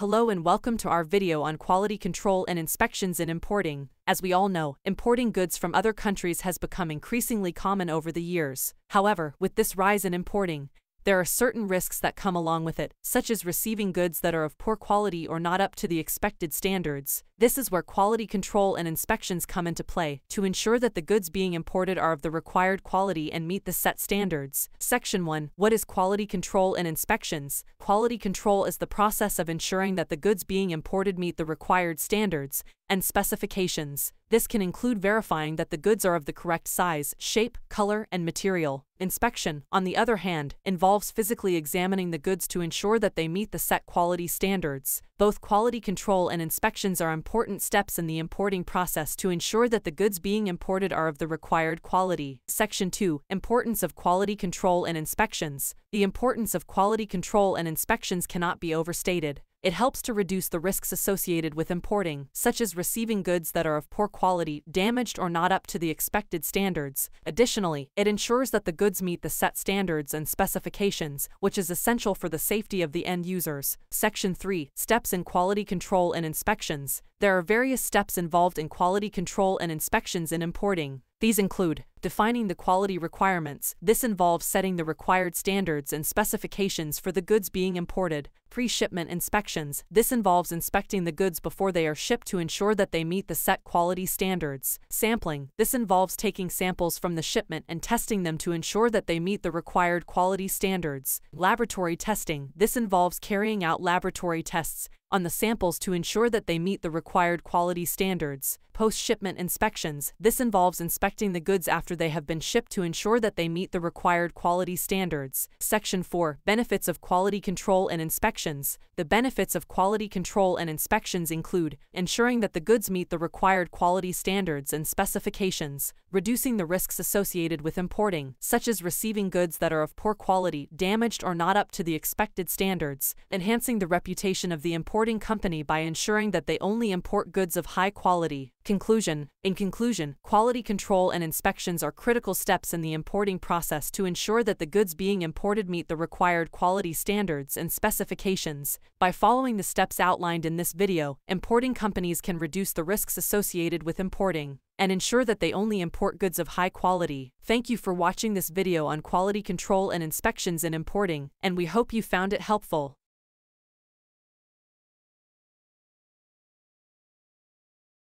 Hello and welcome to our video on quality control and inspections in importing. As we all know, importing goods from other countries has become increasingly common over the years. However, with this rise in importing, there are certain risks that come along with it, such as receiving goods that are of poor quality or not up to the expected standards. This is where quality control and inspections come into play, to ensure that the goods being imported are of the required quality and meet the set standards. Section 1 What is quality control and inspections? Quality control is the process of ensuring that the goods being imported meet the required standards and specifications. This can include verifying that the goods are of the correct size, shape, color, and material. Inspection, on the other hand, involves physically examining the goods to ensure that they meet the set quality standards. Both quality control and inspections are important steps in the importing process to ensure that the goods being imported are of the required quality. Section 2 Importance of Quality Control and Inspections The importance of quality control and inspections cannot be overstated. It helps to reduce the risks associated with importing, such as receiving goods that are of poor quality, damaged or not up to the expected standards. Additionally, it ensures that the goods meet the set standards and specifications, which is essential for the safety of the end users. Section 3 Steps in Quality Control and Inspections There are various steps involved in quality control and inspections in importing. These include defining the quality requirements. This involves setting the required standards and specifications for the goods being imported. Pre-shipment inspections. This involves inspecting the goods before they are shipped to ensure that they meet the set quality standards. Sampling. This involves taking samples from the shipment and testing them to ensure that they meet the required quality standards. Laboratory testing. This involves carrying out laboratory tests on the samples to ensure that they meet the required quality standards. Post-shipment inspections. This involves inspecting the goods after they have been shipped to ensure that they meet the required quality standards. Section 4. Benefits of Quality Control and Inspections. The benefits of quality control and inspections include ensuring that the goods meet the required quality standards and specifications, reducing the risks associated with importing, such as receiving goods that are of poor quality, damaged or not up to the expected standards, enhancing the reputation of the importing company by ensuring that they only import goods of high quality, Conclusion In conclusion, quality control and inspections are critical steps in the importing process to ensure that the goods being imported meet the required quality standards and specifications. By following the steps outlined in this video, importing companies can reduce the risks associated with importing and ensure that they only import goods of high quality. Thank you for watching this video on quality control and inspections in importing, and we hope you found it helpful.